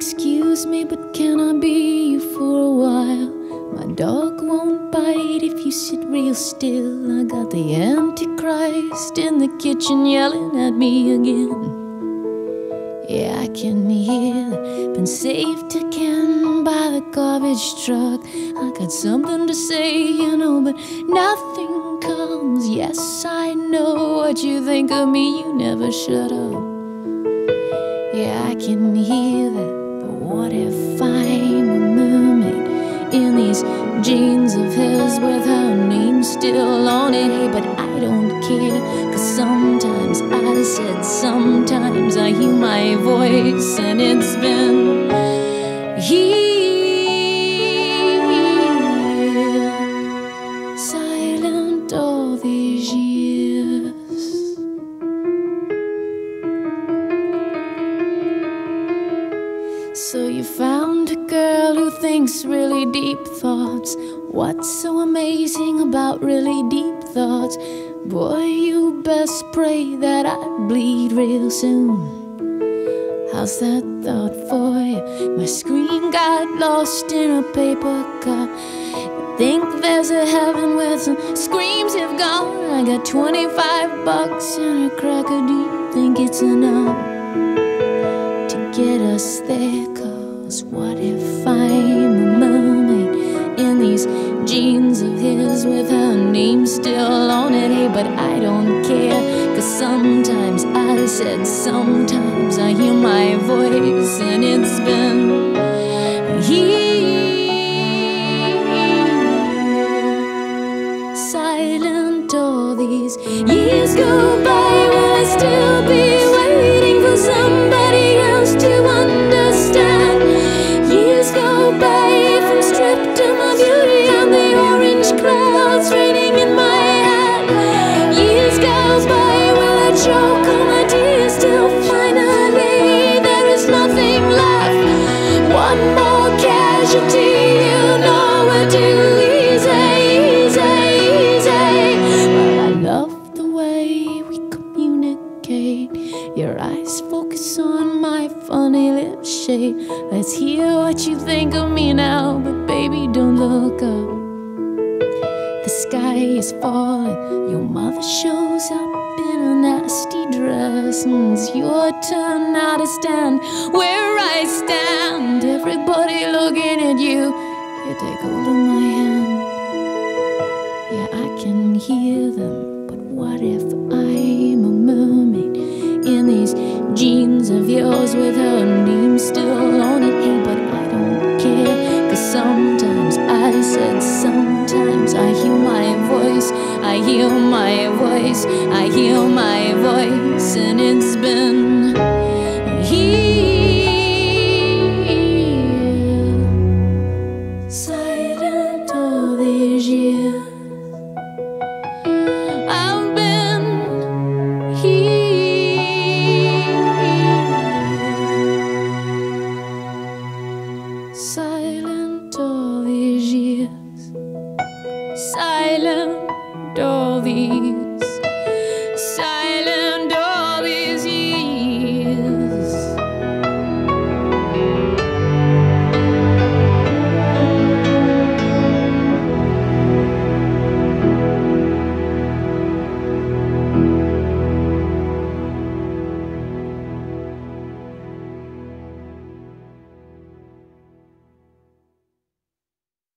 excuse me, but can I be you for a while? My dog won't bite if you sit real still. I got the Antichrist in the kitchen yelling at me again. Yeah, I can hear been saved again by the garbage truck. I got something to say, you know, but nothing comes. Yes, I know what you think of me, you never shut up. Yeah, I can hear that, what if I'm a mermaid in these jeans of his with her name still on it? Hey, but I don't care, cause sometimes I said, sometimes I hear my voice, and it's been here, So you found a girl who thinks really deep thoughts. What's so amazing about really deep thoughts? Boy, you best pray that I bleed real soon. How's that thought for you? My screen got lost in a paper cup. Think there's a heaven where some screams have gone. I got 25 bucks and a cracker. Do you think it's enough? to get us there. What if I'm a mermaid in these jeans of his with her name still on it? Hey, but I don't care. Cause sometimes I said, sometimes I hear my voice, and it's been here. Silent all these years go by. Your eyes focus on my funny lip shape. Let's hear what you think of me now, but baby, don't look up. Sky is falling. Your mother shows up in a nasty dress. And it's your turn now to stand where I stand. Everybody looking at you. You take hold of my hand. Yeah, I can hear them. I hear my voice, and it's been here. Silent all these years. I've been here.